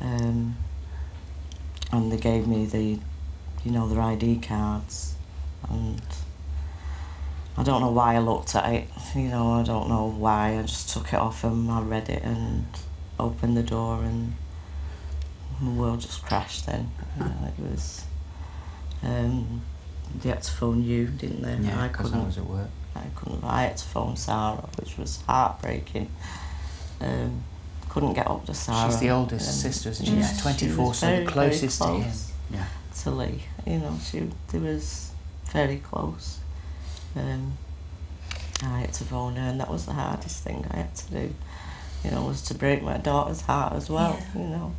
um, and they gave me the, you know, their ID cards, and I don't know why I looked at it. You know, I don't know why. I just took it off them. I read it and opened the door, and the world just crashed. Then know, it was. Um, they had to phone you, didn't they? Yeah, I because I couldn't. was at work. I couldn't. I had to phone Sarah, which was heartbreaking. Couldn't get up to Sarah. She's the oldest Um, sister, isn't yeah, she? she She's was 24, so very, the very closest to him. Yeah. to Lee. You know, she they was very close. Um, I had to phone her, and that was the hardest thing I had to do. You know, was to break my daughter's heart as well. Yeah. You know,